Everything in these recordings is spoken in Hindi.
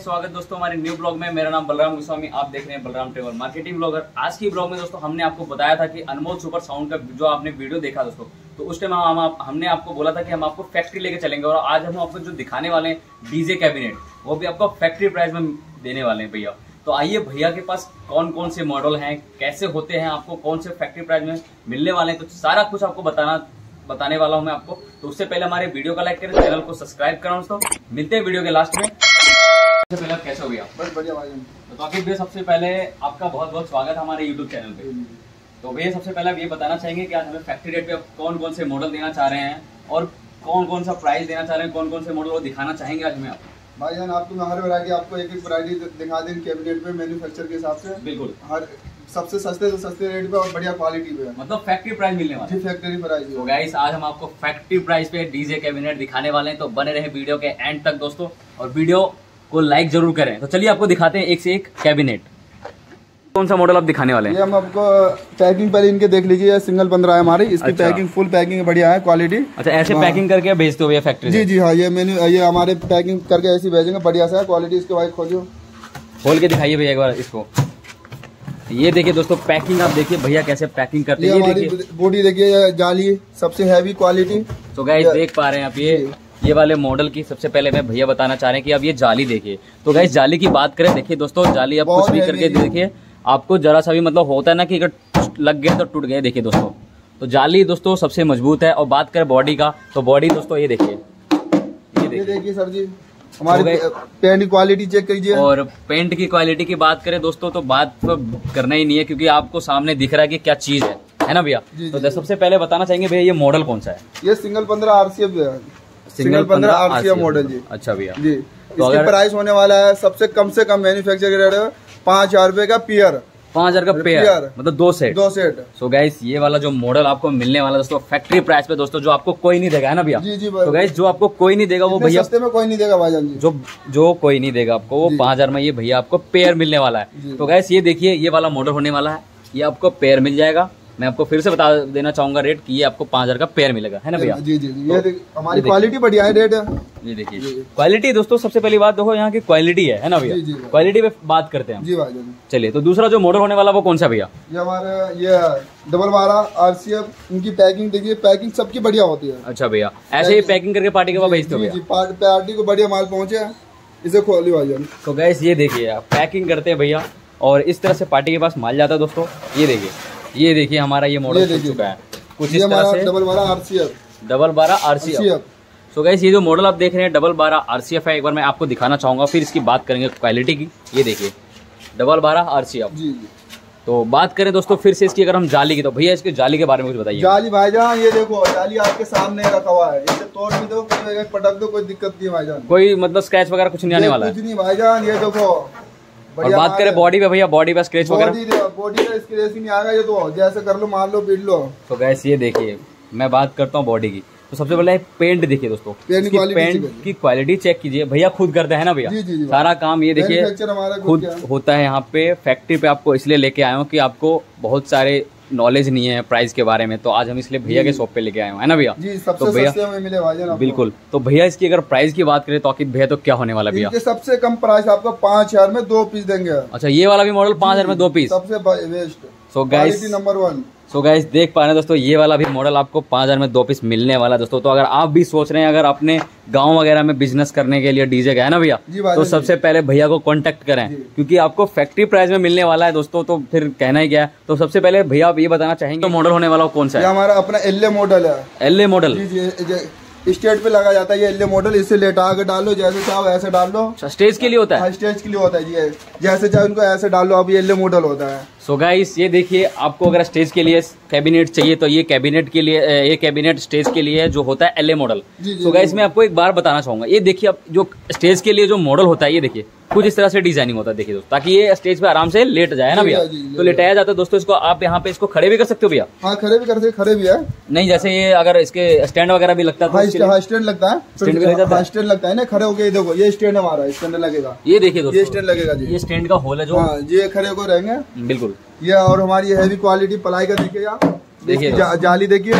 स्वागत दोस्तों हमारे न्यू ब्लॉग में। मेरा नाम बलराम गोस्वामी आप देख रहे हैं बलराम ट्रेवल मार्केटिंग ब्लॉगर आज की ब्लॉग में दोस्तों हमने आपको बताया था कि अनमोल सुपर साउंड का जो आपने वीडियो देखा दोस्तों तो उस टाइम हम आप, हमने आपको बोला था कि हम आपको फैक्ट्री लेके चलेंगे और आज हम आपको जो दिखाने वाले हैं डीजे कैबिनेट वो भी आपको फैक्ट्री प्राइस में देने वाले हैं भैया। तो आइए भैया के पास कौन कौन से मॉडल हैं कैसे होते हैं आपको कौन से फैक्ट्री प्राइस में मिलने वाले हैं तो सारा कुछ आपको बताना बताने वाला हूँ मैं आपको। तो उससे पहले हमारे वीडियो का लाइक करें चैनल को सब्सक्राइब करें दोस्तों। मिलते हैं वीडियो के लास्ट में। पहले आप कैसे हो गया बस बढ़िया भाई तो ताकि भैया सबसे पहले आपका बहुत बहुत स्वागत है हमारे यूट्यूब चैनल पे। तो भैया सबसे पहले आप ये बताना चाहेंगे कि आज हमें फैक्ट्री रेट पे आप कौन कौन से मॉडल देना चाह रहे हैं और कौन कौन सा प्राइस देना चाह रहे हैं कौन कौन से मॉडल वो दिखाना चाहेंगे आज हमें आप? भाई जान आपको मैं हर वैरायटी आपको एक एक वैरायटी दिखा दें कैबिनेट पे मैन्युफैक्चर के हिसाब से। बिल्कुल। हर सबसे सस्ते से सस्ते रेट पे और बढ़िया क्वालिटी पे। मतलब फैक्ट्री प्राइस मिलने वाला है। फैक्ट्री प्राइस तो गाइस आज हम आपको फैक्ट्री प्राइस पे डीजे कैबिनेट दिखाने वाले हैं। तो बने रहे वीडियो के एंड तक दोस्तों। और वीडियो को लाइक ज़रूर करें। तो चलिए आपको दिखाते हैं एक से एक कैबिनेट कौन सा मॉडल आप दिखाने वाले हैं? ये हम आपको पैकिंग पहले इनके देख लीजिए सिंगल पंद्रह है हमारी। इसकी अच्छा। पैकिंग फुल पैकिंग बढ़िया है क्वालिटी अच्छा ऐसे हाँ। पैकिंग करके भेजते हो फैक्ट्री जी जी हाँ ये मेन्यू ये हमारे पैकिंग करके ऐसी भेजेंगे बढ़िया सा क्वालिटी इसके भाई खोलियो। खोल के दिखाइए भैया एक बार इसको। ये देखिए दोस्तों पैकिंग आप देखिए भैया कैसे पैकिंग करते हैं। ये बॉडी देखिए। जाली सबसे हैवी क्वालिटी तो गाइस देख पा रहे हैं आप ये। ये वाले मॉडल की सबसे पहले मैं भैया बताना चाह रहे हैं कि अब ये जाली देखिए। तो गाइस जाली की बात करें देखिए दोस्तों जाली आप कुछ भी करके देखिए आपको जरा सा भी मतलब होता है ना कि अगर लग गए तो टूट गए देखिए दोस्तों। तो जाली दोस्तों सबसे मज़बूत है। और बात करें बॉडी का तो बॉडी दोस्तों ये देखिए। ये देखिए। सर जी हमारे पेंट की क्वालिटी चेक कीजिए। और पेंट की क्वालिटी की बात करें दोस्तों तो बात तो करना ही नहीं है क्योंकि आपको सामने दिख रहा है कि क्या चीज़ है। है ना भैया? तो सबसे पहले बताना चाहेंगे भैया ये मॉडल कौन सा है? ये सिंगल पंद्रह आरसीएफ सिंगल पंद्रह आरसीएफ मॉडल जी। अच्छा भैया। जी तो इसकी प्राइस होने वाला है सबसे कम से कम मैन्युफैक्चर रेट है पाँच हज़ार रूपए का पियर पाँच हज़ार का पेयर। मतलब दो सेट दो सेट सो so गाइस ये वाला जो मॉडल आपको मिलने वाला दोस्तों फैक्ट्री प्राइस पे दोस्तों जो आपको कोई नहीं देगा है ना भैया? जी जी तो गाइस जो आपको कोई नहीं देगा वो भैया सस्ते में कोई नहीं देगा भाईजान जी। जो जो कोई नहीं देगा आपको वो। पाँच हज़ार में ये भैया आपको पेयर मिलने वाला है। तो गैस ये देखिए ये वाला मॉडल होने वाला है। ये आपको पेयर मिल जाएगा। मैं आपको फिर से बता देना चाहूँगा रेट कि ये आपको पाँच हज़ार का पेयर मिलेगा है ना भैया? जी जी जी। ये देख- हमारी क्वालिटी बढ़िया है रेट ये देखिए। क्वालिटी दोस्तों सबसे पहली बात देखो यहाँ की क्वालिटी है है ना भैया? जी, जी। क्वालिटी पे बात करते हैं जी चलिए तो दूसरा जो मॉडल होने वाला वो कौन सा भैया? ये हमारे ये डबल बारह आरसीएफ इनकी पैकिंग देखिए पैकिंग सबकी बढ़िया होती है। अच्छा भैया ऐसे ही पैकिंग करके पार्टी के बाद भेजते हो जी जी पार्ट- को बढ़िया माल पहुँचे इसे खोली भाईजान तो गैस ये देखिए पैकिंग करते हैं भैया और इस तरह से पार्टी के पास माल जाता है दोस्तों। ये देखिए ये देखिए हमारा ये मॉडल देखिए। चुका है। कुछ इस तरह से डबल बारह आरसीएफ डबल बारह आरसीएफ आरसीएफ सो गैस ये जो मॉडल आप देख रहे हैं डबल बारह आरसीएफ है एक बार मैं आपको दिखाना चाहूँगा फिर इसकी बात करेंगे क्वालिटी की। ये देखिए डबल बारह आरसीएफ जी जी। तो बात करें दोस्तों फिर से इसकी अगर हम जाली की तो भैया इसके जाली के बारे में कुछ बताइए। जाली भाईजान ये देखो जाली आपके सामने रखा हुआ है। इसे तोड़ भी दो कोई पटक दो कोई दिक्कत नहीं है भाईजान। कोई मतलब स्क्रैच वगैरह कुछ नहीं आने वाला है। कुछ नहीं भाईजान ये देखो। और बात करें बॉडी पे भैया बॉडी पे स्क्रेच वगैरह? बॉडी पे स्क्रेच नहीं आ रहा ये तो जैसे कर लो मार लो पीट लो। तो गैस ये देखिए मैं बात करता हूँ बॉडी की। तो सबसे पहले पेंट देखिए दोस्तों। पेंट पेंट की क्वालिटी चेक कीजिए। भैया खुद करते हैं ना भैया। सारा काम ये देखिए खुद। होता है यहाँ पे। फैक्ट्री पे आपको इसलिए लेके आया हूँ कि आपको बहुत सारे नॉलेज नहीं है प्राइस के बारे में तो आज हम इसलिए भैया के शॉप पे लेके आए हैं ना भैया? जी तो सबसे भैया मिले बिल्कुल। तो भैया इसकी अगर प्राइस की बात करें तो आखिर भैया तो क्या होने वाला भैया? सबसे कम प्राइस आपको पाँच हज़ार में दो पीस देंगे। अच्छा ये वाला भी मॉडल पाँच हज़ार में दो पीस सबसे best so guys number one so so guys देख पा रहे हैं दोस्तों ये वाला भी मॉडल आपको पाँच हज़ार में दो पीस मिलने वाला दोस्तों। तो अगर आप भी सोच रहे हैं अगर अपने गाँव वगैरह में बिज़नेस करने के लिए डीजे का है ना भैया तो सबसे पहले भैया को कांटेक्ट करें। क्योंकि आपको फैक्ट्री प्राइस में मिलने वाला है दोस्तों तो फिर कहना ही क्या है। तो सबसे पहले भैया आप ये बताना चाहेंगे तो मॉडल होने वाला कौन सा है? हमारा अपना एल मॉडल है। एल मॉडल स्टेट पे लगा जाता है ये एलए मॉडल इसे लेटा के डालो जैसे चाहो ऐसे डाल लो। स्टेज के लिए होता है? हाँ स्टेज के लिए होता है ये। जैसे चाहे उनको ऐसे डाल लो अब ये एलए मॉडल होता है। सो so गाइस ये देखिए आपको अगर स्टेज के लिए कैबिनेट चाहिए तो ये कैबिनेट के लिए ये कैबिनेट स्टेज के लिए जो होता है एलए मॉडल सो गाइस मैं आपको एक बार बताना चाहूँगा ये देखिए आप जो स्टेज के लिए जो मॉडल होता है ये देखिए। कुछ इस तरह से डिज़ाइनिंग होता है देखिए दोस्तों ताकि ये स्टेज पे आराम से लेट जाए ना भैया? तो लेटाया जाता है दोस्तों इसको आप यहाँ पे इसको खड़े भी कर सकते हो भैया? हाँ खड़े भी करते खड़े भी है। नहीं जैसे ये अगर इसके स्टैंड वगैरह भी लगता है तो हाँ स्टैंड हाँ, लगता है। स्टैंड भी लग है? हाँ स्टैंड लगता है। ना खड़े होके ये देखो ये स्टैंड हमारा स्टैंड लगेगा। ये देखिए ये दोस्तों स्टैंड लगेगा जी। ये स्टैंड का होल है जो हाँ ये खड़े होकर रहेंगे। बिल्कुल। ये और हमारी हैवी क्वालिटी पलाई का देखिए आप। देखिए जाली देखिए।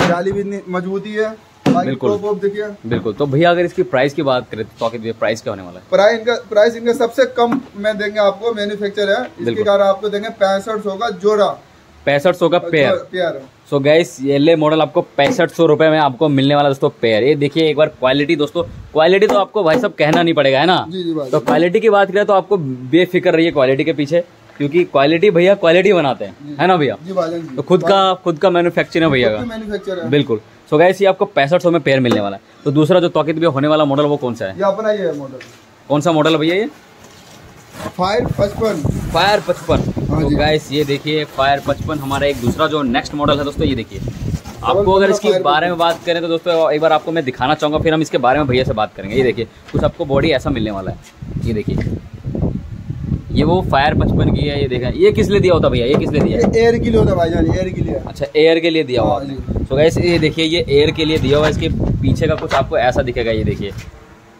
जाली भी इतनी मजबूती है। बिल्कुल। देखिए। बिल्कुल। तो भैया अगर इसकी प्राइस की बात करें तो तो प्राइस क्या होने वाला है? प्राइस इनका प्राइस इनका सबसे कम में देंगे आपको मैन्युफैक्चर है। इसके कारण आपको देंगे पैंसठ सौ का जोड़ा। पैंसठ सौ का पेयर पेयर सो गैस ये मॉडल आपको पैंसठ सौ रुपए में आपको मिलने वाला दोस्तों पेयर ये देखिए एक बार क्वालिटी दोस्तों। क्वालिटी तो आपको भाई सब कहना नहीं पड़ेगा है ना? जी जी भाई। तो क्वालिटी की बात करें तो आपको बेफिक्र रहिए क्वालिटी के पीछे क्योंकि क्वालिटी भैया क्वालिटी बनाते हैं। है ना भैया? तो खुद का खुद का मैन्युफैक्चर है भैया का। मैन्युफैक्चर बिल्कुल। सो गैस ये आपको पैंसठ सौ में पेयर मिलने वाला है। तो दूसरा जो तौकीद भी होने वाला मॉडल वो कौन सा है? ये अपना है मॉडल कौन सा मॉडल है भैया ये? फायर पचपन। फायर पचपन। हाँ तो। ये देखिए फायर पचपन हमारा एक दूसरा जो नेक्स्ट मॉडल है दोस्तों ये देखिए। आपको अगर इसके बारे में बात करें तो दोस्तों एक बार आपको मैं दिखाना चाहूँगा फिर हम इसके बारे में भैया से बात करेंगे। ये देखिए कुछ आपको बॉडी ऐसा मिलने वाला है। ये देखिए। ये वो फायर पचपन की है ये देखा। ये किस लिए दिया होता भैया? ये किस लिए दिया? एयर के लिए होता है भाईजान एयर के लिए। अच्छा एयर के लिए दिया हुआ हाँ आपने तो गैस ये देखिए ये एयर के लिए दिया हुआ इसके पीछे का कुछ आपको ऐसा दिखेगा ये देखिए।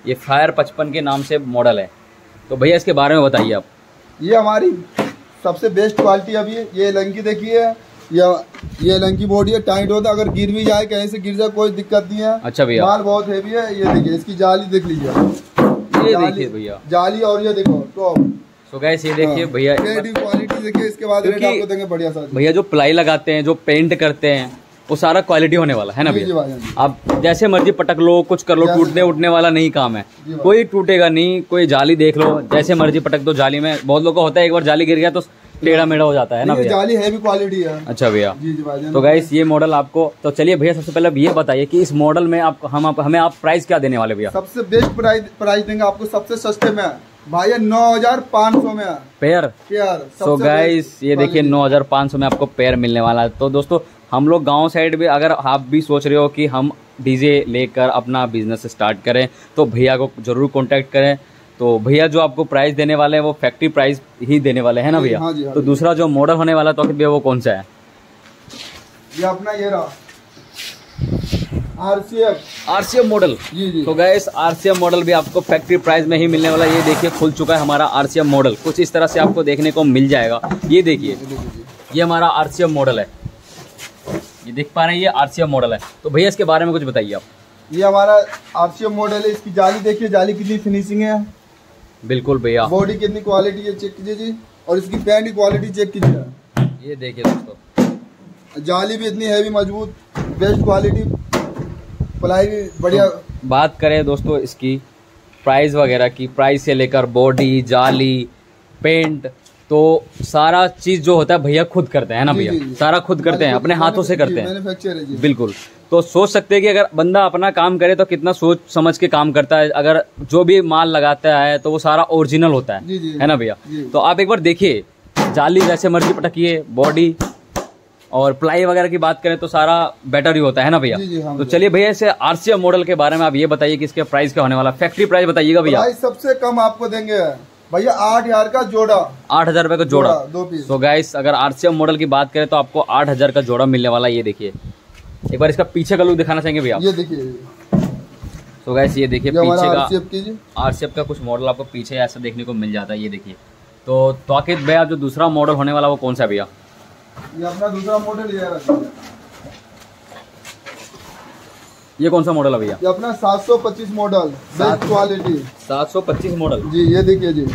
ये फायर पचपन के नाम से मॉडल है। तो भैया इसके बारे में बताइए आप। ये हमारी सबसे बेस्ट क्वालिटी अभी। ये लंकी देखिए। ये ये लंकी बॉडी है टाइट होता है अगर गिर भी जाए कहीं से गिर जाए कोई दिक्कत नहीं है। अच्छा भैया। माल बहुत हेवी है। ये देखिए इसकी जाली देख लीजिए। ये देखिए भैया। जाली और ये देखो टॉप सो गैस ये देखिए भैया क्वालिटी देखिए इसके बाद रेट आपको देंगे बढ़िया सा भैया जो प्लाई लगाते हैं जो पेंट करते हैं वो सारा क्वालिटी होने वाला है ना भैया? आप जैसे मर्ज़ी पटक लो कुछ कर लो टूटने उठने वाला नहीं काम है। कोई टूटेगा नहीं कोई जाली देख लो जैसे मर्ज़ी पटक दो जाली में। बहुत लोगों को होता है एक बार जाली गिर गया तो टेढ़ा मेढ़ा हो जाता है ना भैया? जाली हैवी क्वालिटी है। अच्छा भैया। तो गाइस ये मॉडल आपको तो चलिए भैया सबसे पहले ये बताइए कि इस मॉडल में आप हम आप, हमें आप प्राइस क्या देने वाले भैया? सबसे बेस्ट प्राइस प्राइस देंगे आपको सबसे सस्ते में। भाई ये नौ हज़ार पाँच सौ में पेयर यार सो गाइस ये देखिए नौ हज़ार पाँच सौ में आपको पेयर मिलने वाला है। तो दोस्तों हम लोग गाँव साइड भी अगर आप भी सोच रहे हो कि हम डीजे लेकर अपना बिज़नेस स्टार्ट करें तो भैया को ज़रूर कांटेक्ट करें। तो भैया जो आपको प्राइस देने वाले हैं वो फैक्ट्री प्राइस ही देने वाले हैं ना भैया? हाँ हाँ तो दूसरा जो मॉडल होने वाला तो भैया वो कौन सा है? ये अपना ये रहा। आरसीएफ। आरसीएम मॉडल तो गैस आरसीएम मॉडल भी आपको फैक्ट्री प्राइस में ही मिलने वाला ये देखिए खुल चुका है हमारा आरसीएम मॉडल कुछ इस तरह से आपको देखने को मिल जाएगा। ये देखिए ये हमारा आरसीएम मॉडल है। ये देख पा रहे हैं ये आरसीएम मॉडल है। तो भैया इसके बारे में कुछ बताइए आप। ये हमारा आरसीएफ मॉडल है। इसकी जाली देखिए जाली कितनी फिनिशिंग है। बिल्कुल भैया। बॉडी कितनी क्वालिटी है चेक कीजिए जी। और इसकी पैंट की क्वालिटी चेक कीजिए। ये देखिए दोस्तों। जाली भी इतनी हैवी मज़बूत बेस्ट क्वालिटी प्लाई भी बढ़िया। तो बात करें दोस्तों इसकी प्राइस वगैरह की प्राइस से लेकर बॉडी जाली पेंट तो सारा चीज़ जो होता है भैया खुद करते हैं ना भैया। सारा खुद करते हैं अपने हाथों से करते हैं। बिल्कुल। तो सोच सकते हैं कि अगर बंदा अपना काम करे तो कितना सोच समझ के काम करता है। अगर जो भी माल लगाता है तो वो सारा ओरिजिनल होता है। जी। है ना भैया? तो आप एक बार देखिए जाली जैसे मर्ज़ी पटकिए बॉडी और प्लाई वगैरह की बात करें तो सारा बेटर ही होता है ना भैया? हाँ तो चलिए भैया इसे आरसीएम मॉडल के बारे में आप ये बताइए कि इसके प्राइस क्या होने वाला फैक्ट्री प्राइस बताइएगा भैया। सबसे कम आपको देंगे। भैया आठ हज़ार का जोड़ा। आठ हज़ार रुपए का जोड़ा। दो पीस तो गाइस अगर आरसीएम मॉडल की बात करें तो आपको आठ हज़ार का जोड़ा मिलने वाला ये देखिए। एक बार इसका पीछे का लुक दिखाना चाहेंगे भैया ये देखिए तो गाइस ये देखिए पीछे का आरसीएफ की जी आरसीएफ का कुछ मॉडल आपको पीछे ऐसा देखने को मिल जाता है ये देखिए। तो तौकीद भैया जो दूसरा मॉडल होने वाला वो कौन सा भैया? ये अपना दूसरा मॉडल ये रहा ये कौन सा मॉडल है भैया? ये अपना 725 मॉडल बेस्ट क्वालिटी 725 मॉडल जी ये देखिए जी।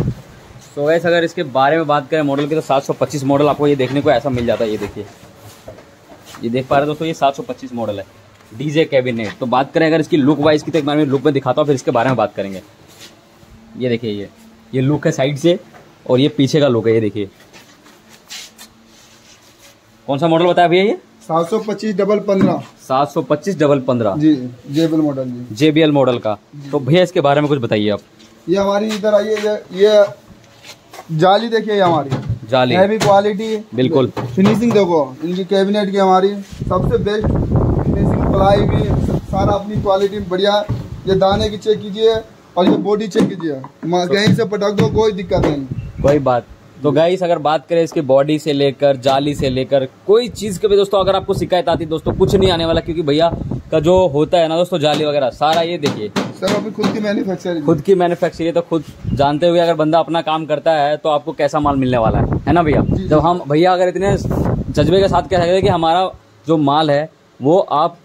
तो वैसे अगर इसके बारे में बात करें मॉडल की तो 725 मॉडल आपको ये देखने को ऐसा मिल जाता है ये देखिए। ये देख पा रहे हो दोस्तों ये 725 मॉडल है। डीजे कैबिनेट तो बात करें अगर इसकी लुक वाइज की तो एक बार मैं लुक में दिखाता हूँ फिर इसके बारे में बात करेंगे। ये देखिए ये। ये लुक है साइड से और ये पीछे का लुक है ये देखिए। कौन सा मॉडल बताया भैया ये? 725 डबल पंद्रह। सात सौ पच्चीस डबल पंद्रह। जी जेबल मॉडल जी। जेबीएल मॉडल का। तो भैया इसके बारे में कुछ बताइए आप। ये हमारी इधर आइए ये, ये जाली देखिए ये हमारी। जाली। हैवी क्वालिटी बिल्कुल। फिनिशिंग देखो इनकी कैबिनेट की हमारी। सबसे बेस्ट फिनिशिंग प्लाई भी सारा अपनी क्वालिटी बढ़िया। ये दाने की चेक कीजिए और ये बॉडी चेक कीजिए। कहीं से पटक दो कोई दिक्कत नहीं। कोई बात तो गाइस अगर बात करें इसके बॉडी से लेकर जाली से लेकर कोई चीज़ के भी दोस्तों अगर आपको शिकायत आती है दोस्तों कुछ नहीं आने वाला क्योंकि भैया का जो होता है ना दोस्तों जाली वगैरह सारा ये देखिए। सर अभी खुद की मैन्युफैक्चर खुद की मैन्युफैक्चर है तो खुद जानते हुए अगर बंदा अपना काम करता है तो आपको कैसा माल मिलने वाला है है ना भैया? जब हम भैया अगर इतने जज्बे के साथ कह सकते हैं कि हमारा जो माल है वो आप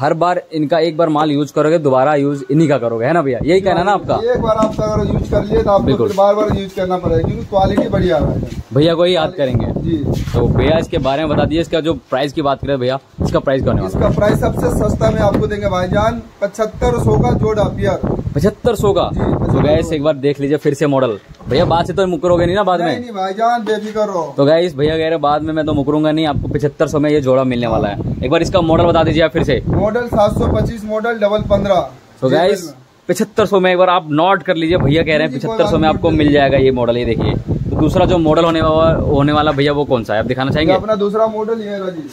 हर बार इनका एक बार माल यूज़ करोगे दोबारा यूज़ इन्हीं का करोगे है ना भैया? यही कहना ना आपका? एक बार आप अगर यूज़ कर लिए तो आपको बार बार यूज़ करना पड़ेगा क्योंकि क्वालिटी बढ़िया है। भैया को ही याद करेंगे। जी। तो भैया इसके बारे में बता दीजिए इसका जो प्राइस की बात करें भैया इसका प्राइस क्या इसका प्राइस सबसे सस्ता में आपको देंगे भाईजान पचहत्तर सौ का जोड़ा पियर पचहत्तर सौ का? तो 75 गैस एक बार देख लीजिए फिर से मॉडल भैया बात से तो मुकरोगे नहीं ना बाद में? नहीं भाईजान बेफिक्र रहो तो गैस भैया कह रहे बाद में मैं तो मुकरूँगा नहीं आपको पचहत्तर सौ में ये जोड़ा मिलने वाला है। एक बार इसका मॉडल बता दीजिए आप फिर से। मॉडल सात सौ पच्चीस मॉडल डबल पंद्रह। तो गैस पचहत्तर सौ में एक बार आप नोट कर लीजिए भैया कह रहे हैं पचहत्तर सौ में आपको मिल जाएगा ये मॉडल ये देखिए। दूसरा जो मॉडल होने वाला होने वाला भैया वो कौन सा है? आप दिखाना चाहेंगे? अपना दूसरा मॉडल ये है जी।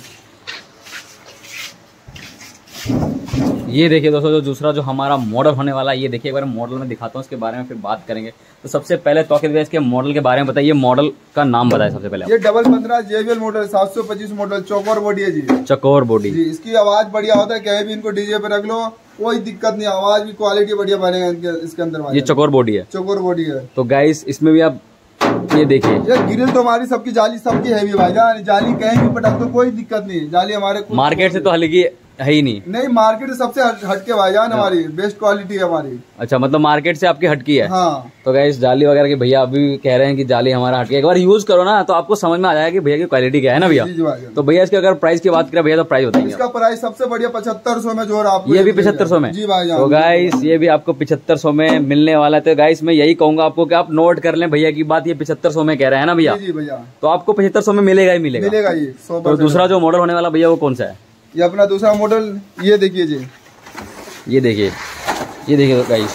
ये देखिए दोस्तों जो दूसरा जो हमारा मॉडल होने वाला है ये देखिए एक बार मॉडल में दिखाता हूँ उसके बारे में फिर बात करेंगे। तो सबसे पहले तौकीद भैया इसके मॉडल के बारे में बताइए मॉडल का नाम बताए सबसे पहले ये डबल पंद्रह जेबीएल मॉडल सात सौ पच्चीस मॉडल चौकोर बॉडी है जी। चकोर बॉडी जी इसकी आवाज़ बढ़िया होता है कहीं भी इनको डीजे पे रख लो कोई दिक्कत नहीं आवाज़ भी क्वालिटी बढ़िया बनेगा इसके अंदर ये चकोर बॉडी है। चकोर बॉडी है। तो गाइस इसमें भी आप ये देखिए ये ग्रिल तो हमारी सबकी जाली सबकी है भाईजान जाली कहीं भी पटक तो कोई दिक्कत नहीं जाली हमारे मार्केट से तो हल्की है ही नहीं। नहीं मार्केट सबसे हट- हटके भाईजान हमारी बेस्ट क्वालिटी है हमारी। अच्छा मतलब मार्केट से आपकी हटकी है? हाँ। तो गाइस जाली वगैरह की भैया अभी कह रहे हैं कि जाली हमारा हटके है। एक बार यूज़ करो ना तो आपको समझ में आ जाएगा कि भैया की क्वालिटी क्या है ना भैया? तो भैया इसके अगर प्राइस की बात करें भैया तो प्राइस बताएँगे आप। इसका प्राइस सबसे बढ़िया पचहत्तर सौ में जो आप ये भी पचहत्तर सौ में? जी भाईजान तो गाइस ये भी आपको पिछहत्तर सौ में मिलने वाला है। तो गाइस मैं यही कहूँगा आपको कि आप नोट कर लें भैया की बात ये पिछहत्तर सौ में कह रहे हैं ना भैया? तो आपको पचहत्तर सौ में मिलेगा ही मिलेगा। मिलेगा ये तो दूसरा जो मॉडल होने वाला भैया वो कौन सा है? ये अपना दूसरा मॉडल ये देखिए जी। ये देखिए ये देखिए गाइस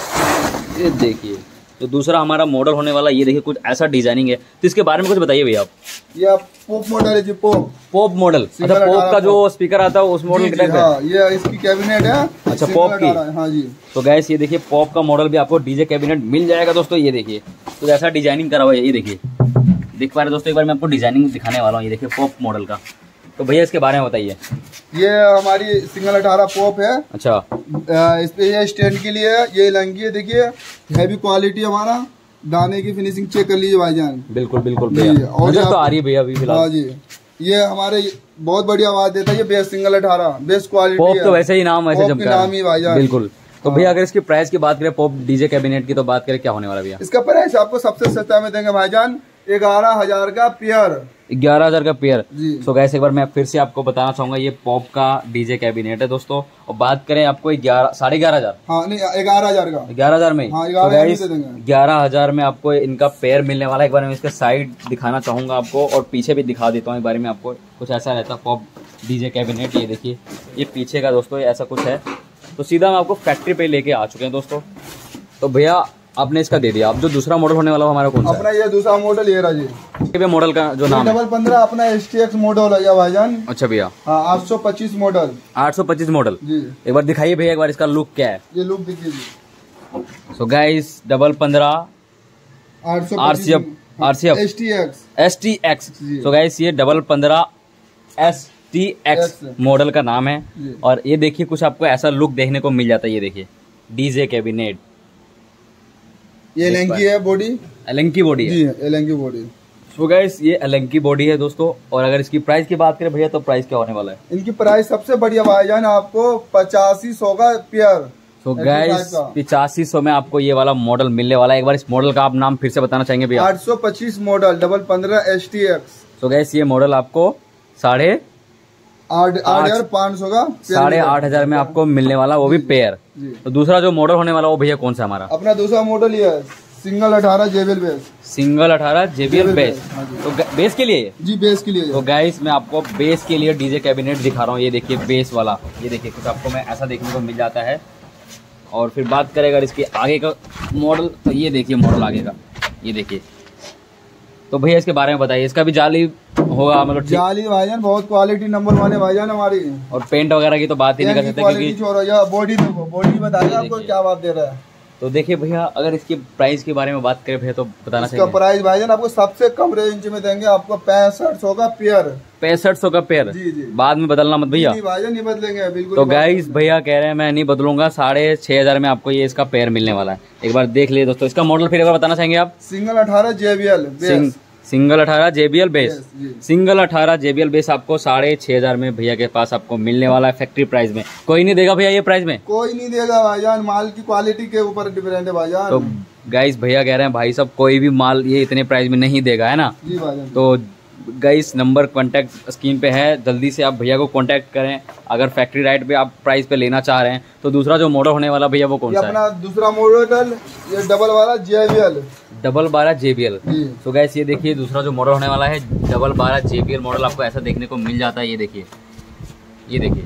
ये देखिए। तो दूसरा हमारा मॉडल होने वाला ये देखिए कुछ ऐसा डिज़ाइनिंग है। तो इसके बारे में कुछ बताइए भैया आप। ये आप पोप मॉडल है जी पोप पॉप मॉडल अच्छा पॉप का जो स्पीकर आता है उस मॉडल के है। ये इसकी कैबिनेट है। अच्छा, पॉप की। हाँ जी। तो गैस ये देखिए पॉप का मॉडल भी आपको डीजे कैबिनेट मिल जाएगा दोस्तों ये देखिए। तो ऐसा डिज़ाइनिंग करा हुआ है ये देखिए। देख पा रहे दोस्तों एक बार मैं आपको डिज़ाइनिंग दिखाने वाला हूँ ये देखिए पॉप मॉडल का। तो भैया इसके बारे में बताइए। ये हमारी सिंगल अठारह पॉप है। अच्छा। इस पे ये स्टैंड के लिए ये लंगी है देखिए हैवी क्वालिटी हमारा। दाने की फिनिशिंग चेक कर लीजिए भाईजान बिल्कुल बिल्कुल भैया। और तो आ रही है भैया अभी हाँ फ़िलहाल जी। ये हमारे बहुत बढ़िया आवाज़ देता है ये बेस्ट सिंगल अठारह बेस्ट क्वालिटी पॉप तो वैसे ही नाम ऐसे नाम ही भाईजान बिल्कुल। तो भैया अगर इसकी प्राइस की बात करें पॉप डीजे कैबिनेट की तो बात करें क्या होने वाला भैया? इसका प्राइस आपको सबसे सस्ता में देंगे भाईजान ग्यारह हज़ार का पेयर। ग्यारह हज़ार का पेयर। सो गैस एक बार मैं फिर से आपको बताना चाहूँगा ये पॉप का डीजे कैबिनेट है दोस्तों। और बात करें आपको ग्यारह साढ़े ग्यारह हज़ार। हाँ ग्यारह हज़ार का। ग्यारह हज़ार में। हाँ, 11,000 में guys, दे देंगे। ग्यारह हज़ार में आपको इनका पेयर मिलने वाला है। एक बार मैं इसका साइड दिखाना चाहूँगा आपको और पीछे भी दिखा देता हूँ एक बारे में आपको। कुछ ऐसा रहता है पॉप डीजे कैबिनेट ये देखिए। ये पीछे का दोस्तों ऐसा कुछ है। तो सीधा मैं आपको फैक्ट्री पे लेके आ चुके हैं दोस्तों। तो भैया आपने इसका दे दिया। अब जो दूसरा मॉडल होने वाला वो हमारा कौन सा अपना ये दूसरा मॉडल ये रहा जी। है मॉडल का जो नाम डबल पंद्रह अपना एस टी एक्स मॉडल है भाईजान। अच्छा भैया। हाँ आठ सौ पच्चीस मॉडल आठ सौ पच्चीस मॉडल जी। एक बार दिखाइए भैया एक बार इसका लुक क्या है। ये लुक देखिए सो गाइस डबल पंद्रह आठ सौ RCF RCF S T X S T X so guys ये डबल पंद्रह एस टी एक्स मॉडल का नाम है। और ये देखिए कुछ आपको ऐसा लुक देखने को मिल जाता है। ये देखिए डीजे कैबिनेट ये एलेंकी है बॉडी एलंकी बॉडी है। जी एलेंकी बॉडी सो गाइस ये एलंकी बॉडी है दोस्तों और अगर इसकी प्राइस की बात करें भैया तो प्राइस क्या होने वाला है? इनकी प्राइस सबसे बढ़िया भाईजान आपको पचासी सौ का पेयर सो 85 गाइस पिचासी सौ में आपको ये वाला मॉडल मिलने वाला है। एक बार इस मॉडल का आप नाम फिर से बताना चाहेंगे भैया? आठ सौ पच्चीस मॉडल डबल पंद्रह S T X so guys ये मॉडल आपको साढ़े आठ आठ हज़ार पाँच सौ का साढ़े आठ हज़ार में आपको मिलने वाला वो भी पेयर तो दूसरा जो मॉडल होने वाला वो भैया कौन सा हमारा? अपना दूसरा मॉडल ये है सिंगल अठारह जेबल बेस सिंगल अठारह जेबीएल बेस हाँ तो बेस के लिए? जी बेस के लिए तो गाइस मैं आपको बेस के लिए डीजे कैबिनेट दिखा रहा हूँ। ये देखिए बेस वाला। ये देखिए कुछ आपको मैं ऐसा देखने को मिल जाता है। और फिर बात करें अगर इसके आगे का मॉडल तो ये देखिए मॉडल आगे का। ये देखिए। तो भैया इसके बारे में बताइए इसका भी जाली होगा मतलब जाली भाईजान बहुत क्वालिटी नंबर वन है भाईजान हमारी। और पेंट वगैरह की तो बात ही नहीं कर सकते क्योंकि बॉडी देखो बॉडी बताइए आपको क्या बात दे रहा है। तो देखिए भैया अगर इसके प्राइस के बारे में बात करें भैया तो बताना इसका प्राइस भाईजान आपको सबसे कम रेंज में देंगे आपको पैंसठ सौ का पेयर पैंसठ सौ का पेयर जी जी। बाद में बदलना मत भैया। नहीं भाईजान नहीं बदलेंगे बिल्कुल तो गाइस भैया कह रहे हैं मैं नहीं बदलूँगा साढ़े छह हज़ार में आपको ये इसका पेयर मिलने वाला है। एक बार देख लिए दोस्तों इसका मॉडल फिर एक बार बताना चाहेंगे आप? सिंगल अठारह जेबीएल सिंगल अठारह जेबीएल बेस। सिंगल अठारह जेबीएल बेस आपको साढ़े छह हज़ार में भैया के पास आपको मिलने वाला है फैक्ट्री प्राइस में। कोई नहीं देगा भैया ये प्राइस में? कोई नहीं देगा भाईजान माल की क्वालिटी के ऊपर डिपेंड है भाईजान। तो गाइस भैया कह रहे हैं भाई साहब कोई भी माल ये इतने प्राइस में नहीं देगा है ना? जी तो गाइस नंबर कांटेक्ट स्क्रीन पे है। जल्दी से आप भैया को कांटेक्ट करें। अगर फैक्ट्री राइट पे आप प्राइस पे लेना चाह रहे हैं तो दूसरा जो मॉडल होने वाला भैया वो कौन सा है? अपना दूसरा मॉडल ये डबल वाला जेवीएल डबल बारह जेबीएल तो गैस ये देखिए दूसरा जो मॉडल होने वाला है डबल बारह जेबीएल मॉडल आपको ऐसा देखने को मिल जाता है ये देखिए। ये देखिए।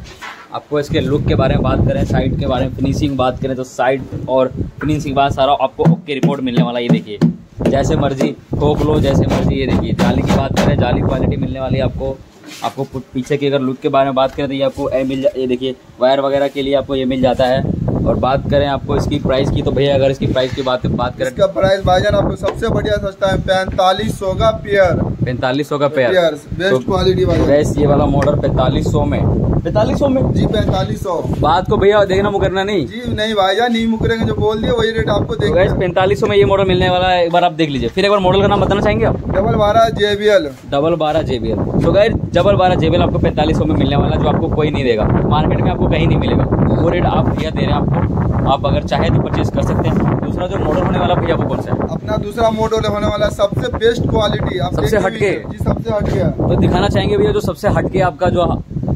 आपको इसके लुक के बारे में बात करें साइड के बारे में फिनिशिंग बात करें तो साइड और फिनिशिंग बात सारा आपको ओके रिपोर्ट मिलने वाला है ये देखिए। जैसे मर्ज़ी ठोक लो जैसे मर्ज़ी ये देखिए। जाली की बात करें जाली क्वालिटी मिलने वाली है आपको। आपको पीछे की अगर लुक के बारे में बात करें तो ये आपको ए मिल जा ये देखिए वायर वगैरह के लिए आपको ये मिल जाता है। और बात करें आपको इसकी प्राइस की तो भैया अगर इसकी प्राइस की बात बात करें इसका प्राइस भाईजान आपको सबसे बढ़िया सस्ता है पैंतालीस सौ का पेयर पैंतालीस सौ का पेयर बेस्ट तो क्वालिटी भाईजान गैस ये वाला मॉडल पैंतालीस सौ में। पैंतालीस सौ में? जी पैंतालीस सौ। बात को भैया देखना मुकरना नहीं। जी नहीं भाईजान नहीं मुकरेंगे जो बोल दिए वही रेट आपको तो गैस पैंतालीस सौ में ये मॉडल मिलने वाला है। एक बार आप देख लीजिए। फिर एक बार मॉडल का नाम बताना चाहेंगे आप? डबल बारह जेबीएल। डबल बारह जेबीएल। तो गैस डबल बारह जेबीएल आपको पैंतालीस सौ में मिलने वाला जो आपको कोई नहीं देगा। मार्केट में आपको कहीं नहीं मिलेगा। वो रेट आप भैया दे रहे हैं आपको आप अगर चाहे तो परचेज कर सकते हैं। दूसरा जो मॉडल होने वाला भैया वो कौन सा है? अपना दूसरा मॉडल होने वाला सबसे बेस्ट क्वालिटी आप सबसे हटके? जी सबसे हटके तो दिखाना चाहेंगे भैया जो सबसे हटके आपका जो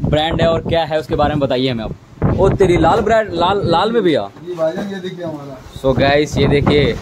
ब्रांड है और क्या है उसके बारे में बताइए हमें आप। ओ तेरी लाल ब्रांड लाल लाल में भैया? भाईजान ये देखिए हमारा। सो गाइस ये देखिए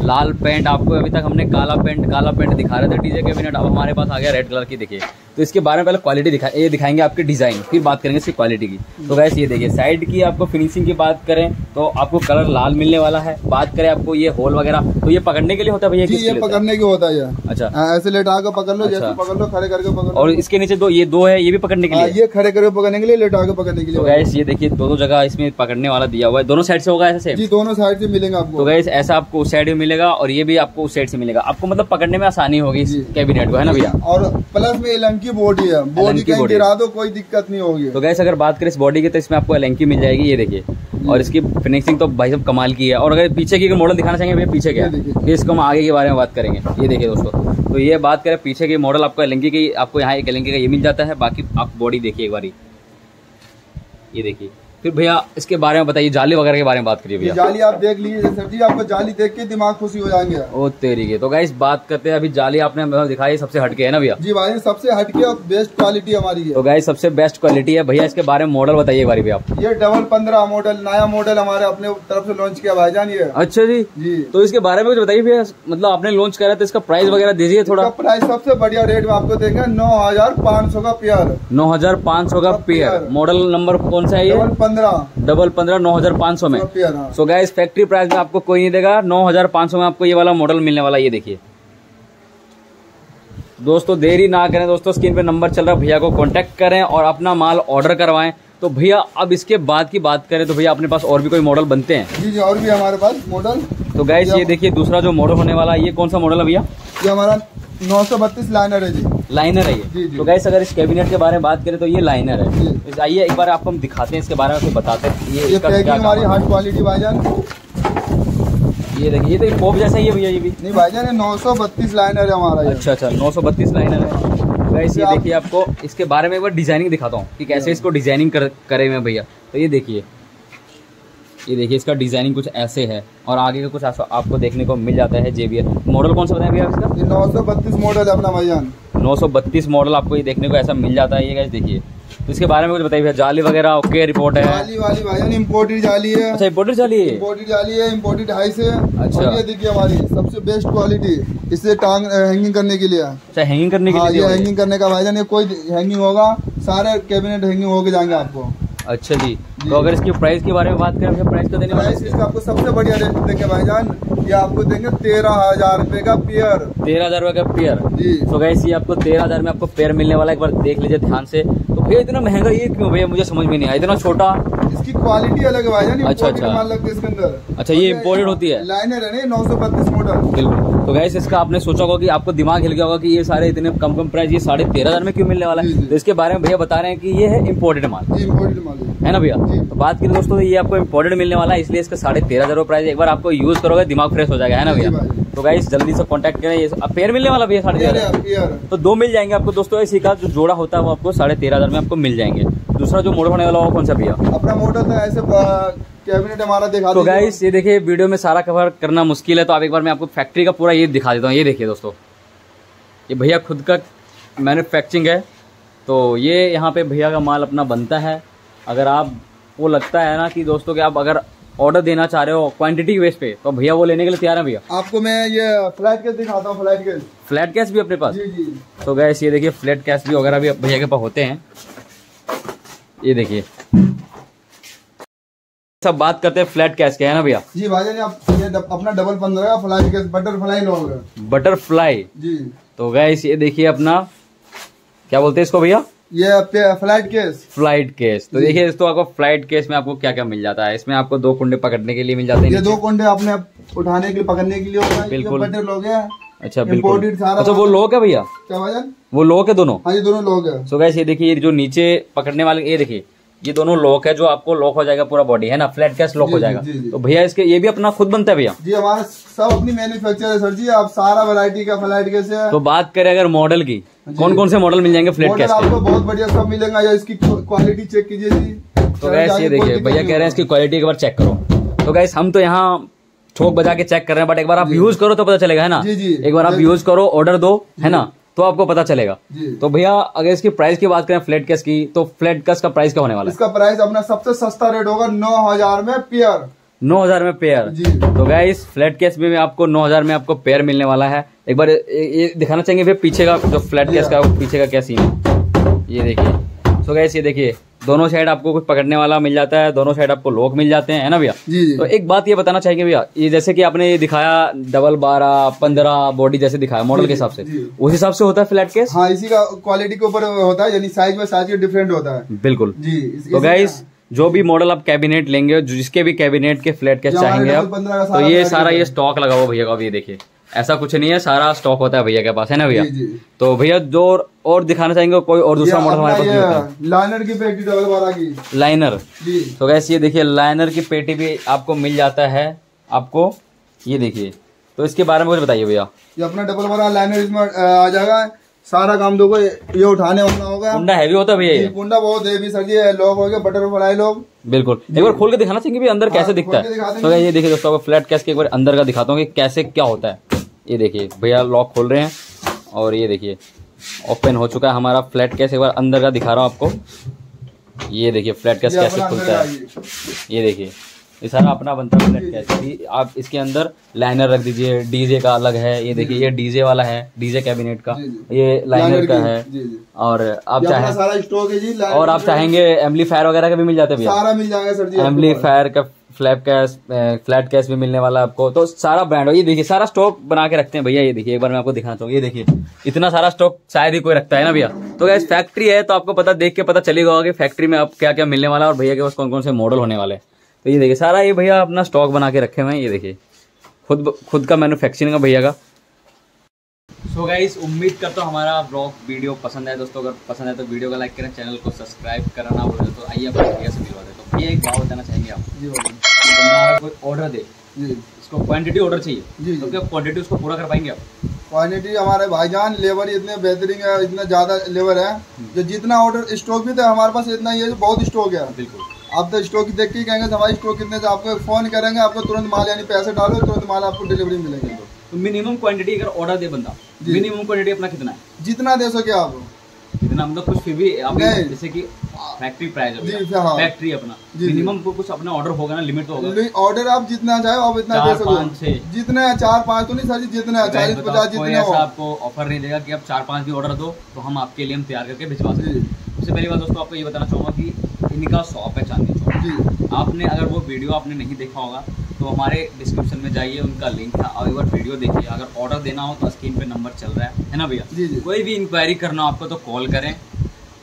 लाल पेंट आपको अभी तक हमने काला पेंट काला पेंट दिखा रहे थे। डीजे कैबिनेट अब हमारे पास आ गया रेड कलर की देखिए। तो इसके बारे में पहले क्वालिटी दिखा ये दिखाएँगे आपके डिज़ाइन फिर बात करेंगे इसकी क्वालिटी की। तो गैस ये देखिए साइड की आपको फिनिशिंग की बात करें तो आपको कलर लाल मिलने वाला है। बात करें आपको ये होल वगैरह तो ये पकड़ने के लिए होता है भैया ये? पकड़ने की होता है अच्छा। हाँ, ऐसे लेटा के पकड़ लो अच्छा। जैसे पकड़ लो खड़े करके पकड़ और इसके नीचे दो ये दो है ये भी पकड़ने के हाँ, लिए? ये खड़े करके पकड़ने के लिए लेटा के पकड़ने के लिए गैस ये देखिए दोनों जगह इसमें पकड़ने वाला दिया हुआ है। दोनों साइड से होगा ऐसे जी दोनों साइड से मिलेंगे तो आपको गैस ऐसा आपको उस साइड में मिलेगा और ये भी आपको उस साइड से मिलेगा। आपको मतलब पकड़ने में आसानी होगी इस कैबिनेट को है ना भैया? और प्लस में एलन की बॉडी है। बॉडी गिरा दो कोई दिक्कत नहीं होगी। तो गैस अगर बात करें इस बॉडी की तो इसमें आपको एलेंकी मिल जाएगी ये देखिए। और इसकी फिनिशिंग तो भाई साहब कमाल की है। और अगर पीछे की मॉडल दिखाना चाहेंगे भैया पीछे क्या। फिर इसको हम आगे के बारे में बात करेंगे। ये देखिए दोस्तों। तो ये बात करें पीछे की मॉडल आपको एलंकी की आपको यहाँ एक एलेंकी का ये मिल जाता है। बाकी आप बॉडी देखिए एक बारी। ये देखिए। फिर भैया इसके बारे में बताइए जाली वगैरह के बारे में बात करिए भैया। जाली आप देख लीजिए सर जी आपको जाली देख के दिमाग खुशी हो जाएँगे। ओ तेरी के। तो गाइस बात करते हैं अभी जाली आपने दिखाई सबसे हटके है ना भैया? जी भाई सबसे हटके और बेस्ट क्वालिटी हमारी है। तो गाइस सबसे बेस्ट क्वालिटी है। भैया इसके बारे में मॉडल बताइए बारी भैया। आप ये डबल पंद्रह मॉडल नया मॉडल हमारे अपने तरफ़ से लॉन्च किया भाईजान ये। अच्छा जी? जी। तो इसके बारे में कुछ बताइए भैया। मतलब आपने लॉन्च करा तो इसका प्राइस वगैरह दीजिए थोड़ा। प्राइस सबसे बढ़िया रेट में आपको देंगे नौ हज़ार पाँच सौ का पेयर नौ हज़ार पाँच सौ का पेयर मॉडल नंबर कौन सा है ये? पंद्रह। डबल पंद्रह नौ हज़ार पाँच सौ में। सो गैस फैक्ट्री प्राइस में आपको कोई नहीं देगा। नौ हज़ार पाँच सौ में आपको ये वाला मॉडल मिलने वाला ये देखिए। दोस्तों देरी ना करें दोस्तों स्क्रीन पे नंबर चल रहा है भैया को कांटेक्ट करें और अपना माल ऑर्डर करवाएँ। तो भैया अब इसके बाद की बात करें तो भैया अपने पास और भी कोई मॉडल बनते हैं? जी जी और भी हमारे पास मॉडल तो गैस ये देखिए दूसरा जो मॉडल होने वाला है ये कौन सा मॉडल है भैया? ये हमारा नौ सौ बत्तीस लाइनर है जी। लाइनर है ये? तो गैस अगर इस कैबिनेट के बारे में बात करें तो ये लाइनर है। तो आइए एक बार आपको हम दिखाते हैं इसके बारे में बताते हैं ये ये पैकिंग हमारी हार्ड क्वालिटी भाईजान। ये देखिए ये तो पॉप जैसा ही है भैया ये भी। नहीं भाईजान ये नौ सौ बत्तीस लाइनर है हमारा अच्छा अच्छा नौ सौ बत्तीस लाइनर है। गैस ये देखिए आपको इसके बारे में एक बार डिज़ाइनिंग दिखाता हूँ कि कैसे इसको डिज़ाइनिंग कर, करे हुए भैया। तो ये देखिए ये देखिए इसका डिज़ाइनिंग कुछ ऐसे है और आगे का कुछ ऐसा आपको देखने को मिल जाता है जेबीएल मॉडल कौन सा बताया भैया इसका? नौ सौ बत्तीस मॉडल है अपना भाईजान 932 मॉडल आपको ये देखने को ऐसा मिल जाता है ये गैस देखिए। तो इसके बारे में कुछ बताइए भैया जाली वगैरह ओके रिपोर्ट है। जाली वाली भाईजान इम्पोर्टेड जाली है। अच्छा इम्पोर्टर जाली है? इम्पोर्टेड जाली है इम्पोर्टेड हाई से। अच्छा। ये देखिए हमारी सबसे बेस्ट क्वालिटी इससे टांग हैंगिंग करने के लिए। अच्छा हैंगिंग करने के हाँ लिए। हैंगिंग करने का भाईजान ये कोई हैंगिंग होगा सारे कैबिनेट हैंगिंग होके जाएँगे आपको। अच्छा जी। तो अगर इसकी प्राइस के बारे में बात करें प्राइस का देने वाला प्राइस इसका आपको सबसे बढ़िया रेट देंगे भाईजान। ये आपको देंगे तेरह हज़ार रूपए का पेयर तेरह हज़ार रूपए का पेयर जी। तो गैस ये आपको तेरह हज़ार में आपको पेयर मिलने वाला है। एक बार देख लीजिए ध्यान से। तो भैया इतना महँगा ये क्यों भैया? मुझे समझ में नहीं आया। इतना छोटा? इसकी क्वालिटी अलग है भाईजान अच्छा, अच्छा। है इसके अंदर। अच्छा, ये imported होती है? लाइनर है नौ सौ बत्तीस मॉडल बिल्कुल। तो गैस इसका आपने सोचा होगा कि आपको दिमाग हिल गया होगा कि ये सारे इतने कम कम प्राइस ये साढ़े तेरह हज़ार में क्यों मिलने वाला है? तो इसके बारे में भैया बता रहे हैं कि ये है इम्पोर्टेड माल। इम्पोर्टेड माल है। ना भैया? तो बात करें दोस्तों ये आपको इम्पोर्टेड मिलने वाला है इसलिए इसका साढ़े तेरह हज़ार प्राइस एक बार आपको यूज़ करोगे दिमाग फ्रेश हो जाएगा। है ना भैया? भाई। तो गाइस जल्दी से कांटेक्ट करें। ये पेयर मिलने वाला भैया साढ़े तेरह। तो दो मिल जाएँगे आपको। दोस्तों इसी का जो जोड़ा होता है वो आपको साढ़े तेरह हज़ार में आपको मिल जाएँगे। दूसरा जो मोड़ होने वाला वो कौन सा भैया? अपना मोटर तो ऐसे कैबिनेट हमारा दिखा तो गाइस ये देखिए वीडियो में सारा कवर करना मुश्किल है तो आप एक बार मैं आपको फैक्ट्री का पूरा ये दिखा देता हूँ। ये देखिए दोस्तों। ये भैया खुद का मैन्युफैक्चरिंग है। तो ये यहाँ पे भैया का माल अपना बनता है। अगर आप वो लगता है ना कि दोस्तों कि आप अगर ऑर्डर देना चाह रहे हो क्वांटिटी बेस पे तो भैया वो लेने के लिए तैयार है भैया? आपको मैं ये फ़्लाइट केस दिखाता हूँ फ़्लाइट केस फ्लैट कैश भी अपने पास? जी जी। तो गैस ये देखिए फ्लैट कैश भी वगैरह भी भैया के पास होते हैं। ये देखिए। सब बात करते हैं फ्लैट कैश के है ना भैया? जी भाईजान आप ये डब- अपना डबल पंद्रह का फ़्लाइट केस बटरफ्लाई लोग बटरफ्लाई? जी। तो गैस ये देखिए अपना क्या बोलते हैं इसको भैया? ये फ़्लाइट केस। Flight case. तो देखिए दोस्तों आपको फ़्लाइट केस में आपको क्या क्या मिल जाता है? इसमें आपको दो कुंडे पकड़ने के लिए मिल जाते हैं ये दो कुंडे आपने उठाने के लिए पकड़ने के लिए होता है बिल्कुल। लोग हैं अच्छा बिल्कुल। अच्छा वो लोग है भैया? क्या वो लोग है दोनों? हाँ ये दोनों लोग है। सो गैस ये देखिए जो नीचे पकड़ने वाले ये देखिए ये दोनों लॉक है जो आपको लॉक हो जाएगा पूरा बॉडी है ना? फ्लैट कैश लॉक हो जाएगा। जी, जी। तो भैया इसके ये भी अपना खुद बनता है भैया? जी हमारा सब अपनी मैन्युफैक्चर है सर जी। आप सारा वैरायटी का फ़्लाइट केस है। तो बात करें अगर मॉडल की कौन कौन से मॉडल मिल जाएँगे फ्लैट कैश आपको बहुत बढ़िया सब मिलेगा। या इसकी क्वालिटी चेक कीजिए जी। तो गैस ये देखिए भैया कह रहे हैं इसकी क्वालिटी एक बार चेक करो। तो गैस हम तो यहाँ ठोक बजा के चेक कर रहे हैं बट एक बार आप यूज़ करो तो पता चलेगा है ना? जी, जी। एक बार आप यूज़ करो ऑर्डर दो है ना? तो आपको पता चलेगा। तो भैया अगर इसकी प्राइस की बात करें फ्लैट कैश की तो फ्लैट कैश का प्राइस क्या होने वाला है? इसका प्राइस अपना सबसे सस्ता रेट होगा नौ हज़ार में पेयर नौ हज़ार में पेयर तो गैस फ्लैट कैश में आपको नौ हज़ार में आपको पेयर मिलने वाला है। एक बार ये दिखाना चाहेंगे फिर पीछे का जो फ्लैट कैश का पीछे का क्या सीन है? ये देखिए। तो गैस ये देखिए दोनों साइड आपको कुछ पकड़ने वाला मिल जाता है दोनों साइड आपको लॉक मिल जाते हैं है ना भैया? तो एक बात ये बताना चाहेंगे भैया ये जैसे कि आपने ये दिखाया डबल बारह पंद्रह बॉडी जैसे दिखाया मॉडल के हिसाब से। उस हिसाब से होता है फ्लैट केस हाँ इसी का क्वालिटी के ऊपर होता है यानी साइज़ में साइज़ डिफरेंट होता है। बिल्कुल। जी तो इसी- गाइस जो भी मॉडल आप कैबिनेट लेंगे जिसके भी कैबिनेट के फ्लैट हमारे चाहेंगे आप का तो ये सारा ये स्टॉक लगा हुआ भैया का ये देखिए। ऐसा कुछ नहीं है सारा स्टॉक होता है भैया के पास है ना भैया? तो भैया जो और दिखाना चाहेंगे कोई और दूसरा मॉडल हमारे पास होता लाइनर की पेटी डबल बारह की। लाइनर तो गैस ये देखिए लाइनर की पेटी भी आपको मिल जाता है आपको। ये देखिए। तो इसके बारे में कुछ बताइए भैया। ये अपना डबल बारह लाइनर इसमें आ जाएगा। सारा काम देखो ये उठाने वाला होगा कुंडा हैवी होता है भैया कुंडा बहुत हेवी सर जी लोग हो गए बटरफ्लाई लोग। बिल्कुल। एक बार खोल के दिखाना चाहिए भी अंदर हाँ, कैसे दिखता है। तो ये देखिए दोस्तों फ्लैट कैश के एक बार अंदर का दिखाता हूँ कि कैसे क्या होता है। ये देखिए भैया लॉक खोल रहे हैं और ये देखिए ओपन हो चुका है हमारा फ्लैट कैश एक बार अंदर का दिखा रहा हूँ आपको। ये देखिए फ्लैट कैश कैसे खुलता है। ये देखिए। ये सारा अपना बनता है फ्लैट कैश आप इसके अंदर लाइनर रख दीजिए डीजे का अलग है ये देखिए ये डीजे वाला है डीजे कैबिनेट का। ये लाइनर का है। और आप चाहें सारा स्टॉक है जी और आप चाहेंगे एम्पलीफायर वगैरह का भी मिल जाते हैं भैया। सारा मिल जाएगा सर जी एम्पलीफायर का फ्लैप कैश फ्लैट कैश भी मिलने वाला आपको। तो सारा ब्रांड ये देखिए सारा स्टॉक बना के रखते हैं भैया ये देखिए एक बार मैं आपको दिखाना चाहूँगा ये देखिए इतना सारा स्टॉक शायद ही कोई रखता है ना भैया। तो गैस फैक्ट्री है तो आपको पता देख के पता चलेगा होगा कि फैक्ट्री में आप क्या क्या मिलने वाला और भैया के पास कौन कौन से मॉडल होने वाले हैं। तो ये देखिए सारा ये भैया अपना स्टॉक बना के रखे हुए हैं ये देखिए। खुद खुद का मैन्युफैक्चरिंग है भैया का। सो गाइस उम्मीद करता हूँ हमारा ब्लॉग वीडियो पसंद है दोस्तों अगर पसंद है तो वीडियो को लाइक करें चैनल को सब्सक्राइब करना भूलें। तो आइए अपने भैया से मिलवा दें तो भैया एक बात बताना चाहेंगे आप? जी बंदा कोई ऑर्डर दे जी। इसको क्वांटिटी ऑर्डर चाहिए। जी, तो जी। क्या क्वांटिटी उसको पूरा कर पाएँगे आप? क्वालिटी हमारे भाईजान लेबर इतने बेहतरीन है इतना ज़्यादा लेबर है जो जितना ऑर्डर स्टॉक भी था हमारे पास इतना ही है जो बहुत स्टॉक है। बिल्कुल। आप तो स्टॉक देख के कहेंगे हमारी स्टॉक कितने से आपको फ़ोन करेंगे आपको तुरंत माल यानी पैसे डालो तुरंत माल आपको डिलीवरी मिलेगी तो। मिनिमम क्वांटिटी अगर ऑर्डर दे बंदा मिनिमम क्वांटिटी अपना कितना है? जितना दे सके आप। कितना मतलब कुछ फिर भी जैसे कि फैक्ट्री प्राइस है हाँ। फैक्ट्री अपना। मिनिमम को कुछ अपना ऑर्डर होगा ना लिमिट तो होगा। ऑर्डर आप जितना चाहे आप इतना चार, दे पाँच, सको। जितने चार पाँच तो नहीं सर जी जितने हैं, चालीस पचास जितने हो। आपको ऑफ़र नहीं देगा कि आप चार पाँच भी ऑर्डर दो तो हम आपके लिए हम तैयार करके भिजवा सकते हैं। सबसे पहली बात दोस्तों आपको ये बताना चाहूँगा कि इनका शॉप है चांदनी चौक। जी। आपने अगर वो वीडियो आपने नहीं देखा होगा तो हमारे डिस्क्रिप्शन में जाइए उनका लिंक था और एक बार वीडियो देखिए। अगर ऑर्डर देना हो तो स्क्रीन पे नंबर चल रहा है। है ना भैया? जी जी। कोई भी इंक्वायरी करना हो आपको तो कॉल करें।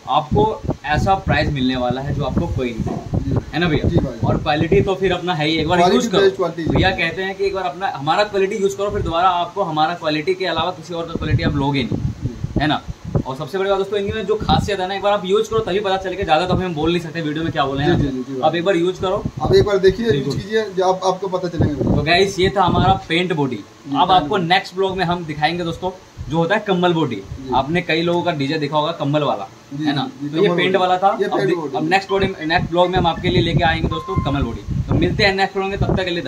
आपको ऐसा प्राइस मिलने वाला है जो आपको कोई नहीं है ना भैया? और क्वालिटी तो फिर अपना है ही। एक बार यूज़ करो। भैया कहते हैं कि एक बार अपना हमारा क्वालिटी यूज़ करो फिर दोबारा आपको हमारा क्वालिटी के अलावा किसी और का क्वालिटी आप लोगे नहीं। है ना? और सबसे बड़ी बात दोस्तों इनकी में जो खासियत है ना एक बार आप यूज़ करो तभी पता चलेगा। ज़्यादा तो हम बोल नहीं सकते वीडियो में क्या बोले हैं। आप एक बार यूज़ करो। आप एक बार देखिए यूज़ कीजिए आप आपको पता चलेगा। तो गाइस ये था हमारा पेंट बॉडी अब आपको नेक्स्ट ब्लॉग में हम दिखाएँगे दोस्तों जो होता है कम्बल बॉडी आपने कई लोगों का डीजे देखा होगा कम्बल वाला है ना? तो ये पेंट वाला था। अब नेक्स्ट नेक्स्ट ब्लॉग में हम आपके लिए लेके आएँगे दोस्तों कमल बॉडी तो मिलते हैं नेक्स्ट ब्लॉग में तब तक के लिए